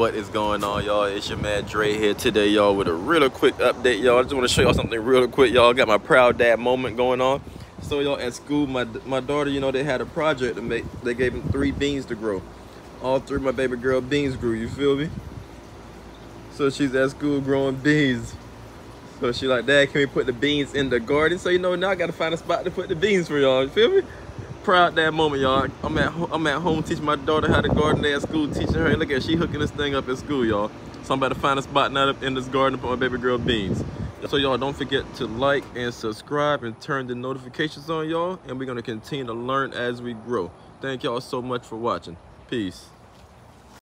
What is going on, y'all? It's your man Dre here today, y'all, with a real quick update, y'all. I just want to show y'all something real quick, y'all. Got my proud dad moment going on. So, y'all, at school, my my daughter, you know, they had a project to make. They gave him three beans to grow. All three of my baby girl beans grew, you feel me? So she's at school growing beans. So she like, Dad, can we put the beans in the garden? So, you know, now I got to find a spot to put the beans for y'all, you feel me? Proud that moment, y'all. I'm at I'm at home teaching my daughter how to garden at school, teaching her. Look at she hooking this thing up at school, y'all. So I'm about to find a spot now in this garden to put my baby girl beans. So y'all don't forget to like and subscribe and turn the notifications on, y'all. And we're gonna continue to learn as we grow. Thank y'all so much for watching. Peace.